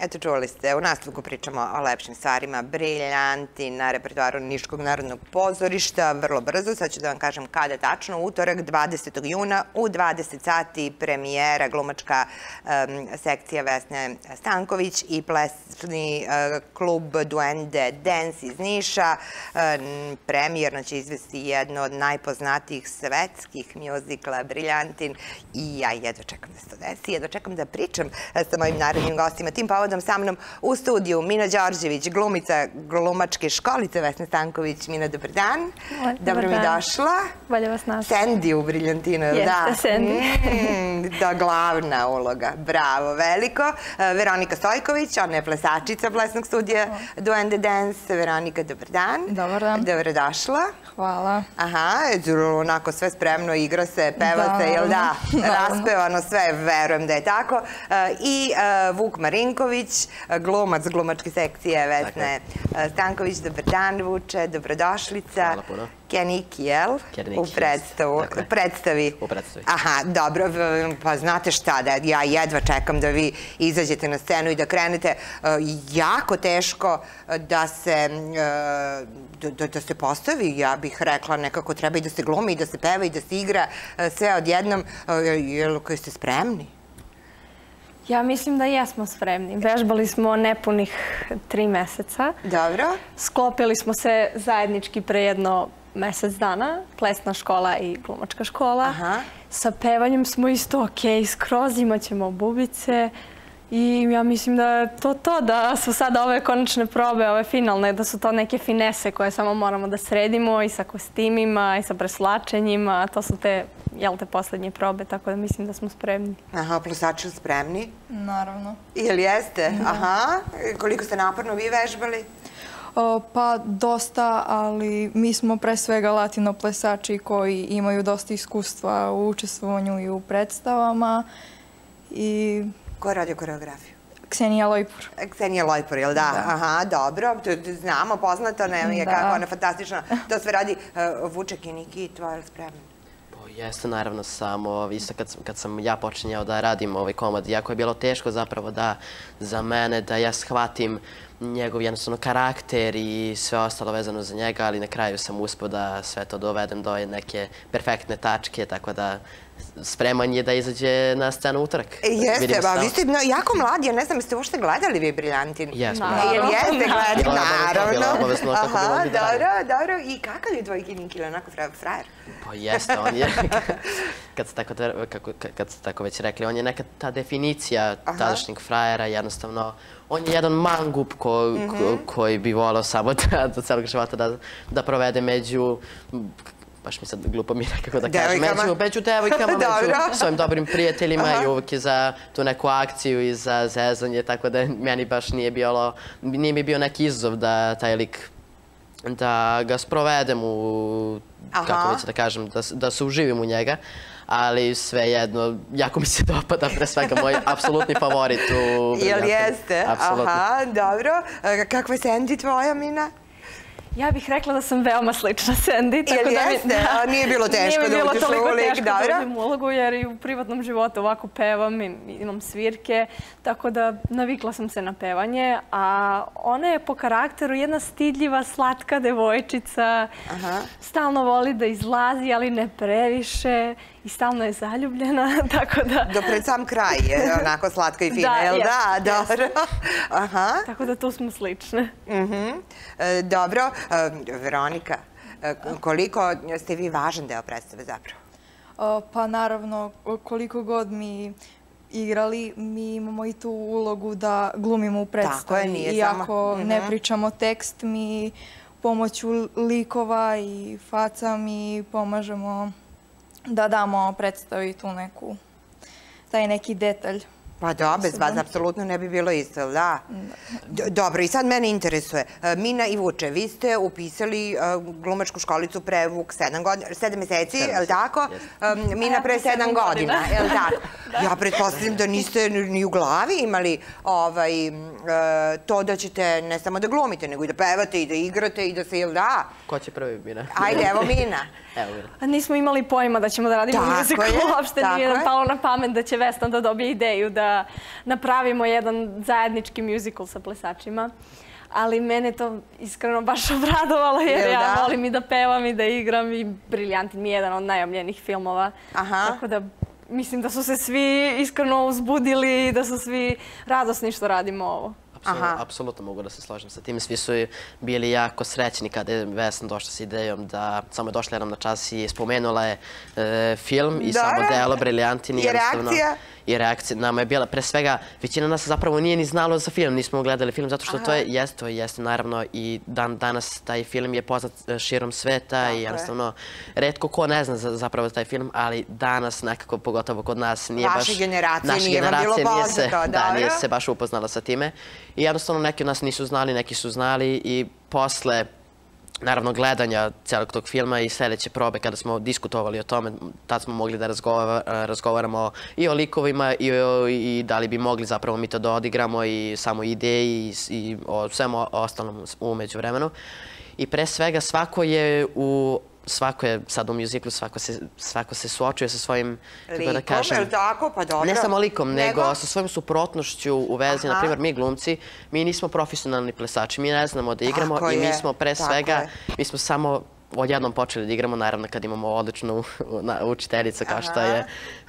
Eto, čuli ste, u nastavku pričamo o lepšim stvarima, briljanti na repertoaru Niškog narodnog pozorišta, vrlo brzo, sad ću da vam kažem kada tačno, utorak 20. juna u 20 sati premijera glumačka sekcija Vesne Stanković i plesni uh, klub Duende Dance iz Niša. premijerno će izvesti jedno od najpoznatijih svetskih mjuzikla, Briljantin, i ja jedva čekam da se to desi, jedva čekam da pričam sa mojim narednim gostima. Tim povodom povodom sa mnom u studiju Mina Đorđević, glumica glumačke školice Vesna Stanković. Mina, dobar dan. Dobro mi došla. Bolje vas našla. Sandy u Briljantinu, da? Jeste, Sandy. Mm, da, glavna uloga. Bravo, veliko. E, Veronika Stojković, ona je plesačica plesnog studija Duende Dance. Veronika, dobar dan. Dobar dan. Dobrodošla. Hvala. Aha, onako sve spremno, igra se, peva se, jel da? Raspevano sve, verujem da je tako. E, I e, Vuk Marinković, Stanković, glumac glumačke sekcije Vesne Stanković. Dobar dan, Vuče, dobrodošlica. Hvala puno. Keniki, jel? U predstavu. Predstavi. U predstavi. Aha, dobro, pa znate šta, da ja jedva čekam da vi izađete na scenu i da krenete. Jako teško da se, da, da se postavi, ja bih rekla, nekako treba i da se glumi, i da se peva, i da se igra, sve odjednom. Jel, koji ste spremni? Ja mislim da jesmo spremni. Vežbali smo nepunih tri meseca. Dobro. Sklopili smo se zajednički pre jedno mesec dana, plesna škola i glumačka škola. Aha. Sa pevanjem smo isto ok, skroz imat ćemo bubice. I ja mislim da je to to, da su sada ove konačne probe, ove finalne, da su to neke finese koje samo moramo da sredimo i sa kostimima i sa preslačenjima. To su te jel te, poslednje probe, tako da mislim da smo spremni. Aha, plusači spremni? Naravno. Jel jeste? Da. Aha. Koliko ste naporno vi vežbali? Pa dosta, ali mi smo pre svega latino plesači koji imaju dosta iskustva u učestvovanju i u predstavama. I... Ko je radio koreografiju? Ksenija Lojpur. Ksenija Lojpur, jel da? da? Aha, dobro. Znamo, poznato, ne, je da. kako ona fantastično. To sve radi uh, Vuček i Niki, tvoje spremno. Jeste, naravno, samo isto kad, kad sam ja počinjao da radim ovaj komad, jako je bilo teško zapravo da za mene da ja shvatim njegov jednostavno karakter i sve ostalo vezano za njega, ali na kraju sam uspio da sve to dovedem do neke perfektne tačke, tako da spreman je da izađe na scenu utorak. E, jeste, ba, vi ste jako mladi, ja ne znam, jeste uopšte gledali vi Briljantin? Jesmo. Naravno. Jeste gledali, naravno. Obavezno, kako bi mogli da Dobro, dobro. I kakav je tvoj Kinikil, onako frajer? Pa jeste, on je, kad ste tako, kako, kad ste tako već rekli, on je neka ta definicija tadašnjeg frajera, jednostavno, on je jedan mangup ko, mm -hmm. ko, mhm. koji bi volao samo da, do celog života da, da provede među baš mi sad glupo mi nekako da kažem, među, među devojkama, među svojim dobrim prijateljima Aha. i uvek je za tu neku akciju i za zezanje, tako da meni baš nije bilo, nije mi bio neki izazov da taj lik da ga sprovedem u, Aha. kako već da kažem, da, da se uživim u njega ali svejedno, jako mi se dopada, pre svega moj apsolutni favorit u Jel jeste? Aha, dobro. E, kakva je Sandy tvoja, Mina? Ja bih rekla da sam veoma slična Sandy. Tako da jeste? Da, nije bilo teško da uđeš u ulik, teško da uđem ulogu, jer i u privatnom životu ovako pevam, i imam svirke, tako da navikla sam se na pevanje. A ona je po karakteru jedna stidljiva, slatka devojčica. Aha. Stalno voli da izlazi, ali ne previše i stalno je zaljubljena, tako da... Do pred sam kraj je onako slatka i fina, da, jel da? Dobro. Aha. Tako da tu smo slične. Uh. -huh. e, dobro. E, Veronika, e, koliko ste vi važan deo predstave zapravo? O, pa naravno, koliko god mi igrali, mi imamo i tu ulogu da glumimo u predstavi. Tako je, nije Iako samo... ne mhm. pričamo tekst, mi pomoću likova i faca mi pomažemo da damo predstavi tu neku, taj neki detalj. Pa da, bez vas apsolutno ne bi bilo isto, da? Dobro, i sad mene interesuje. E, Mina i Vuče, vi ste upisali e, glumačku školicu pre Vuk sedam godina, sedam meseci, je li tako? Mina pre sedam godina, je li tako? Da. Ja pretpostavljam da niste ni u glavi imali ovaj, e, to da ćete ne samo da glumite, nego i da pevate i da igrate i da se, jel da? Ko će prvi, Mina? Ajde, evo Mina. Mina. Nismo imali pojma da ćemo da radimo muziku, uopšte nije nam palo na pamet da će Vesna da dobije ideju da napravimo jedan zajednički musical sa plesačima. Ali mene to iskreno baš obradovalo jer Jel, ja da? volim i da pevam i da igram i Briljantin mi je jedan od najomljenih filmova. Aha. Tako da mislim da su se svi iskreno uzbudili i da su svi radosni što radimo ovo. Apsolutno mogu da se složim sa tim. Svi su bili jako srećni kada je Vesna došla s idejom da samo je došla jednom na čas i spomenula je e, film i da, samo delo Briljantin. I reakcija? I reakcija nama je bila, pre svega, većina nas zapravo nije ni znalo za film, nismo gledali film, zato što Aha. to je, jeste, to jeste naravno i dan danas taj film je poznat e, širom sveta Tako i jednostavno, redko ko ne zna za, zapravo za taj film, ali danas nekako, pogotovo kod nas, nije Vaše baš... Vaše generacije naša nije generacija bilo nije se, da, da, nije se baš upoznala sa time. I jednostavno neki od nas nisu znali, neki su znali i posle naravno gledanja celog tog filma i sledeće probe kada smo diskutovali o tome, tad smo mogli da razgovaramo i o likovima i, o, i da li bi mogli zapravo mi to da odigramo i samo ideji i, i o svemu ostalom umeđu vremenu. I pre svega svako je u svako je sad u mjuziklu, svako se, svako se suočuje sa svojim, likom, kako da kažem... Likom, tako? Pa dobro. Ne samo likom, nego, nego sa svojom suprotnošću u vezi. Na primjer, mi glumci, mi nismo profesionalni plesači, mi ne znamo da igramo tako i mi smo pre svega, mi smo samo odjednom počeli da igramo, naravno kad imamo odličnu učiteljicu kao što je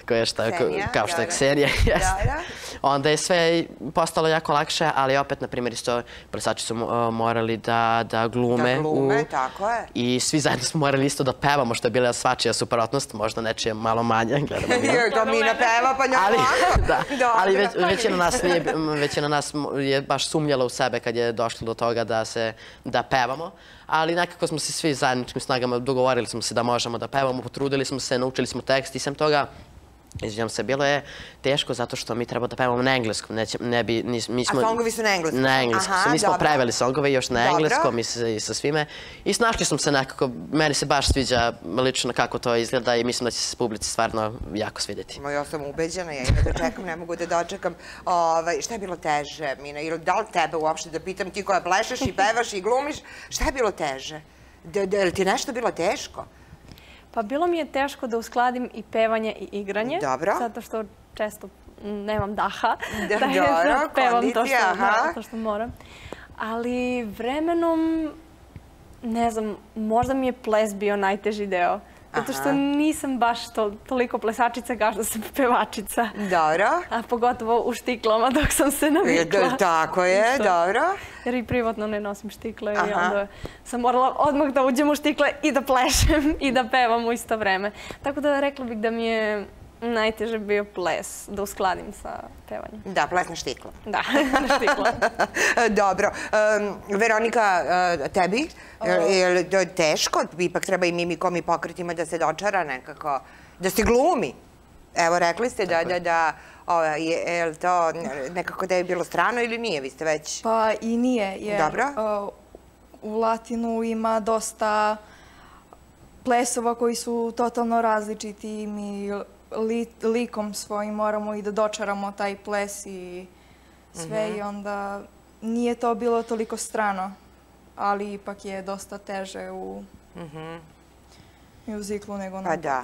koja šta, Ksenija, kao što je da, da. Ksenija, jeste. Da, da. Onda je sve postalo jako lakše, ali opet, na primjer, isto plesači su uh, morali da, da glume. Da glume, u, tako je. I svi zajedno smo morali isto da pevamo, što je bila svačija suprotnost, možda nečija malo manja. Gledamo Mina. peva, pa njoj ali, da, ali već, većina nas, nije, većina nas je baš sumnjala u sebe kad je došlo do toga da se da pevamo ali nekako smo se svi zajedničkim snagama dogovorili smo se da možemo da pevamo, potrudili smo se, naučili smo tekst i sem toga Izvinjam se, bilo je teško zato što mi treba da pevamo na engleskom. Neće, ne bi, nis, mi smo, A songovi su na engleskom? Na engleskom. Aha, mi smo dobro. preveli songove još na engleskom i sa, i sa svime. I snašli smo se nekako, meni se baš sviđa lično kako to izgleda i mislim da će se publici stvarno jako svidjeti. Ja sam ubeđena, ja ima da čekam, ne mogu da dočekam. Ovaj, šta je bilo teže, Mina? Ili da li tebe uopšte da pitam ti koja plešeš i pevaš i glumiš, šta je bilo teže? Da, da, ti nešto bilo teško? Pa bilo mi je teško da uskladim i pevanje i igranje. Dobro. Zato što često nemam daha. Da, da dobro, pevam to što, aha. to što moram. Ali vremenom, ne znam, možda mi je ples bio najteži deo. Zato što nisam baš to, toliko plesačica kao što sam pevačica. Dobro. A pogotovo u štiklama dok sam se navikla. Tako je, Isto. dobro. Jer i privatno ne nosim štikle Aha. i onda sam morala odmah da uđem u štikle i da plešem i da pevam u isto vreme. Tako da rekla bih da mi je najteže bio ples, da uskladim sa pevanjem. Da, ples na štikla. Da, na štikla. Dobro. Um, Veronika, uh, tebi? Je li teško? Ipak treba i mimikom i pokretima da se dočara nekako, da se glumi. Evo, rekli ste da, da, da, ovaj, je, je li to nekako da je bilo strano ili nije? Vi ste već... Pa i nije, jer Dobro. Uh, u Latinu ima dosta plesova koji su totalno različiti. Mi li, likom svojim moramo i da dočaramo taj ples i sve mm -hmm. i onda nije to bilo toliko strano, ali ipak je dosta teže u mm -hmm. muziklu nego na... Pa da,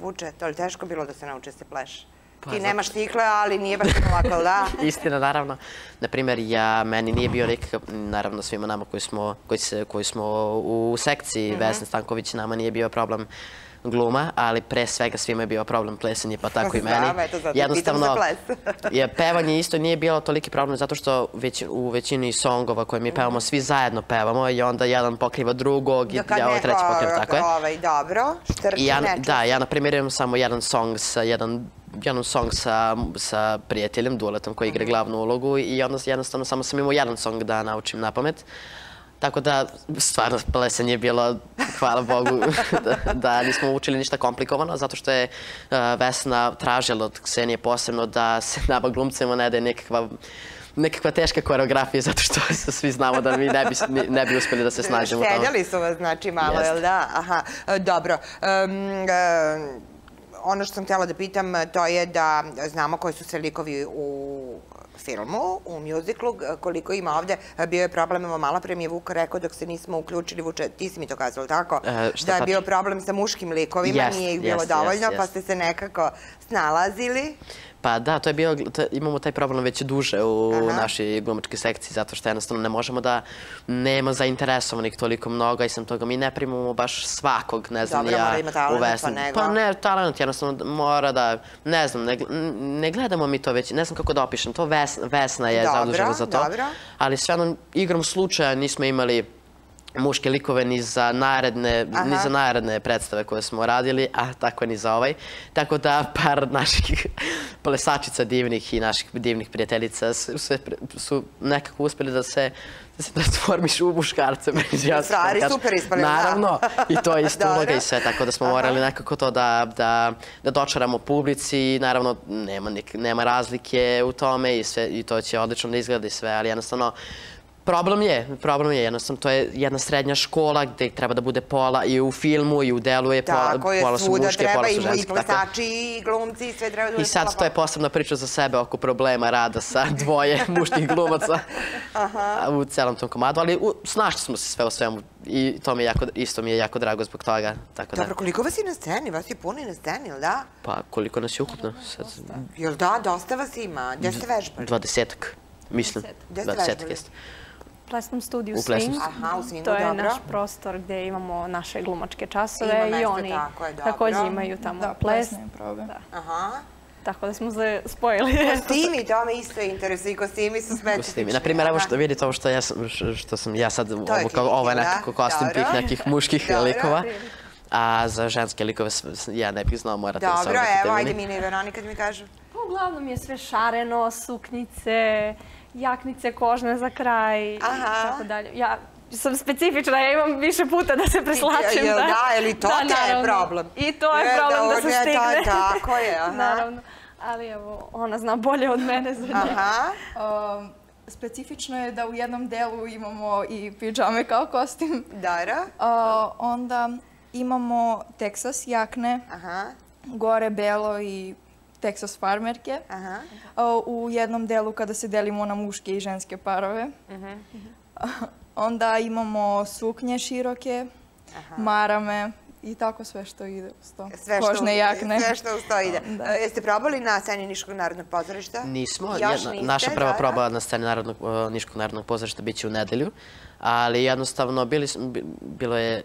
vuče, to je teško bilo da se nauče da se pleš? Pa, Ti nemaš tikle, ali nije baš ovako, da? Istina, naravno. Naprimer, ja, meni nije bio nikakav, naravno svima nama koji smo, koji se, koji smo u sekciji, mm -hmm. Vesna Stanković, nama nije bio problem gluma, ali pre svega svima je bio problem plesanje, pa tako i meni. eto, zato Jednostavno, je, pevanje isto nije bilo toliki problem zato što već, u većini songova koje mi pevamo, svi zajedno pevamo i onda jedan pokriva drugog i ovo treći pokriva, tako je. Ovaj, dobro, štrči ja, Da, ja na primjer imam samo jedan song sa jedan jedan song sa, sa prijateljem, duetom koji igra mhm. glavnu ulogu i onda jednostavno samo sam imao jedan song da naučim na pamet. Tako da, stvarno, plesanje je bilo, hvala Bogu, da, da nismo učili ništa komplikovano, zato što je uh, Vesna tražila od Ksenije posebno da se nama glumcima ne daje nekakva nekakva teška koreografija, zato što svi znamo da mi ne bi, ne bi uspeli da se snađemo. Štedjali su vas, znači, malo, jel da? Aha, e, dobro. Um, uh, ono što sam htjela da pitam, to je da znamo koji su se likovi u filmu, u mjuziklu, koliko ima ovde. Bio je problem, evo malo pre mi je Vuka rekao dok se nismo uključili, Vuče, ti si mi to kazala, tako? E, da je bio problem sa muškim likovima, nije ih bilo dovoljno, pa ste se nekako snalazili. Pa da, to je bio, to, imamo taj problem već duže u Aha. našoj glumačkoj sekciji, zato što jednostavno ne možemo da nema zainteresovanih toliko mnogo i sam toga mi ne primamo baš svakog, ne znam, Dobro, ja mora ima talent, pa nego. Pa ne, talent, jednostavno mora da, ne znam, ne, ne gledamo mi to već, ne znam kako da opišem, to Vesna, Vesna je zadužena za to. Dobro. Ali sve jednom, igrom slučaja nismo imali muške likove ni za naredne, Aha. ni za naredne predstave koje smo radili, a tako ni za ovaj. Tako da par naših plesačica divnih i naših divnih prijateljica su, su, su nekako uspeli da se da se transformišu u muškarce. ja Stvari super ispali. Naravno, i to je isto uloga i sve, tako da smo Aha. morali nekako to da, da, da dočaramo publici naravno nema, nema razlike u tome i, sve, i to će odlično da izgleda i sve, ali jednostavno Problem je, problem je jednostavno, to je jedna srednja škola gde treba da bude pola i u filmu i u delu je pola, tako je, pola su muške, pola su ženske. I plesači i glumci, sve treba da bude I sad to je posebna priča za sebe oko problema rada sa dvoje muških glumaca Aha. u celom tom komadu, ali u, snašli smo se sve o svemu i to mi je jako, isto mi je jako drago zbog toga. Tako da. Dobro, koliko vas je na sceni? Vas je puno na sceni, ili da? Pa, koliko nas je ukupno? Sad... Jel da, dosta vas ima. Gde ste vežbali? Dvadesetak, mislim. Gde ste vežbali? Plesnom studiju Swing. Aha, u Swingu, To je dobro. naš prostor gde imamo naše glumačke časove i oni tako je, takođe imaju tamo da, ples. Da, probe. Da. Aha. Tako da smo se spojili. Kostimi, to me isto interesuje i kostimi su specifični. Kostimi. Naprimjer, evo što vidite ovo što, ja sam, što sam ja sad, ovo, kao, ovo je nekako kostim tih nekih muških likova. A za ženske likove ja ne bih znao, morate da se Dobro, evo, ajde Mina i Veronika da mi kažu. Pa uglavnom je sve šareno, suknice, jaknice kožne za kraj i tako dalje. Ja sam specifična, ja imam više puta da se preslačim. Jel da, da ili to da, te je problem? I to je problem da, se stigne. Tako je, aha. Naravno. Ali evo, ona zna bolje od mene za nje. Aha. Um, specifično je da u jednom delu imamo i pijame kao kostim. Dara. Uh, onda imamo Texas jakne, Aha. gore belo i Texas farmerke. Aha. U jednom delu kada se delimo na muške i ženske parove. Aha. Onda imamo suknje široke, Aha. marame i tako sve što ide uz to. Sve što, Kožne jakne. Sve što uz to ide. Da. Jeste probali na sceni Niškog narodnog pozorišta? Nismo. Još niste, naša prva da, proba na sceni narodnog, Niškog narodnog pozorišta biće u nedelju ali jednostavno bili, bilo je,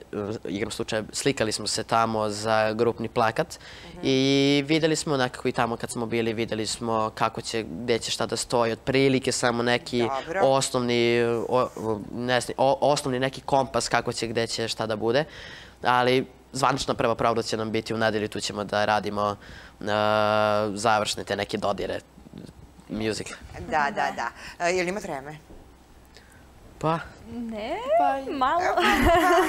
igram slučaja, slikali smo se tamo za grupni plakat mm -hmm. i videli smo nekako i tamo kad smo bili, videli smo kako će, gde će šta da stoji, otprilike samo neki Dobro. osnovni, o, ne o, osnovni neki kompas kako će, gde će šta da bude, ali zvanična prva pravda će nam biti u nedelju, tu ćemo da radimo uh, završne te neke dodire music. Da, da, da. Uh, je li ima vreme? Pa? Ne, pa, malo. Pa,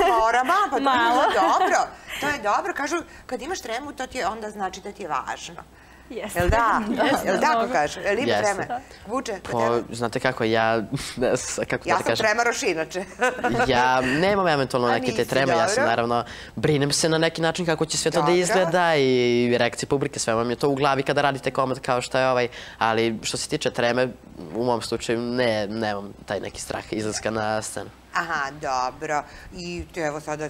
mora, ma, pa to malo. je dobro. To je dobro. Kažu, kad imaš tremu, to ti je, onda znači da ti je važno. Jeste. Jel da? Jel tako kažu? Jel ima treme? Vuče? Po, znate kako, ja... Kako ja da sam tremaroš inače. ja nemam eventualno neke te treme, ja sam naravno, brinem se na neki način kako će sve to da izgleda i reakcije publike, sve vam je to u glavi kada radite komad kao što je ovaj, ali što se tiče treme, u mom slučaju ne, nemam taj neki strah izlaska na scenu. Aha, dobro. I evo sada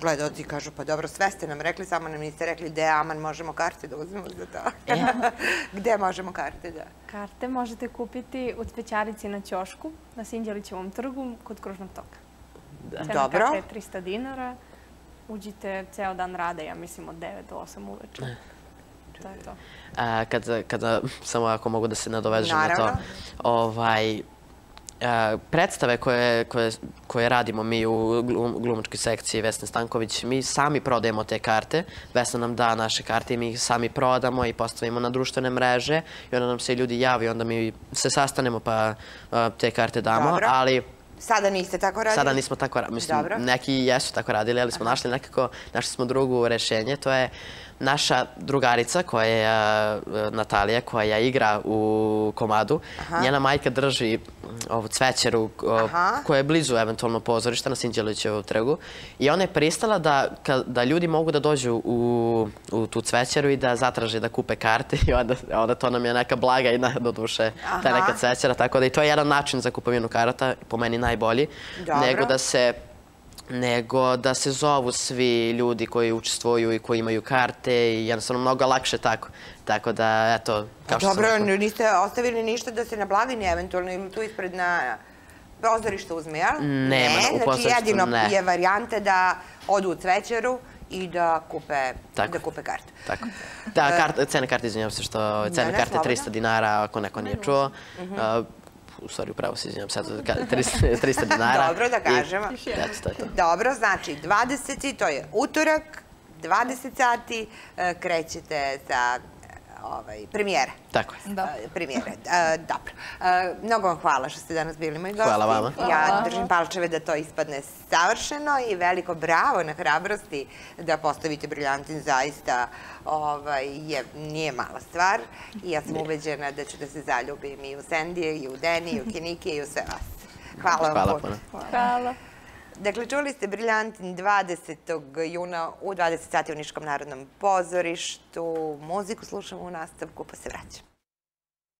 gledalci kažu, pa dobro, sve ste nam rekli, samo nam niste rekli gde aman možemo karte da uzmemo za to. E. gde možemo karte da? Karte možete kupiti u Cvećarici na Ćošku, na Sinđelićevom trgu, kod Kružnog toka. Da. Cena dobro. karte je 300 dinara. Uđite ceo dan rade, ja mislim od 9 do 8 uveče. E. To je to. A, kada, kada, samo ako mogu da se nadovežem na to, ovaj, predstave koje, koje, koje radimo mi u glumačkoj sekciji Vesne Stanković, mi sami prodajemo te karte. Vesna nam da naše karte i mi ih sami prodamo i postavimo na društvene mreže i onda nam se ljudi javi, onda mi se sastanemo pa te karte damo, Dobro. ali Sada niste tako radili? Sada nismo tako radili. Mislim, Dobro. neki jesu tako radili, ali smo Aha. našli nekako, našli smo drugu rešenje. To je naša drugarica koja je Natalija, koja igra u komadu. Aha. Njena majka drži ovu cvećeru koja je blizu eventualno pozorišta na Sinđelićevom trgu i ona je pristala da, da ljudi mogu da dođu u, u tu cvećeru i da zatraže da kupe karte i onda, onda to nam je neka blaga i do duše ta neka cvećera, tako da i to je jedan način za kupovinu karata, po meni najbolji, Dobro. nego da se nego da se zovu svi ljudi koji učestvuju i koji imaju karte i jednostavno mnogo lakše tako. Tako da, eto, kao što Dobro, sam niste ostavili ništa da se na blagini eventualno ili tu ispred na pozorište uzme, jel? Nema, ne, u znači jedino ne. je varijante da odu u cvećeru i da kupe, Tako. da kupe kartu. Tako. Da, kart, cene karte, izvinjam se što cene ne, karte 300 dinara, ako neko nije čuo. Uh uh, u stvari upravo se izvinjam sad, 300, 300 dinara. Dobro da kažemo. I, eto, to je to. Dobro, znači 20. to je utorak, 20 sati, e, krećete sa ovaj, premijere. Tako je. Da. Premijere. Uh, dobro. Uh, mnogo vam hvala što ste danas bili moji gosti. Hvala vama. Ja držim palčeve da to ispadne savršeno i veliko bravo na hrabrosti da postavite briljantin zaista ovaj, je, nije mala stvar i ja sam ubeđena da ću da se zaljubim i u Sendije, i u Deni, i u Kinike, i u sve vas. Hvala vam puno. Hvala. Hvala. Dakle, čuli ste Briljantin 20. juna u 20 sati u Niškom narodnom pozorištu. Muziku slušamo u nastavku, pa se vraćamo.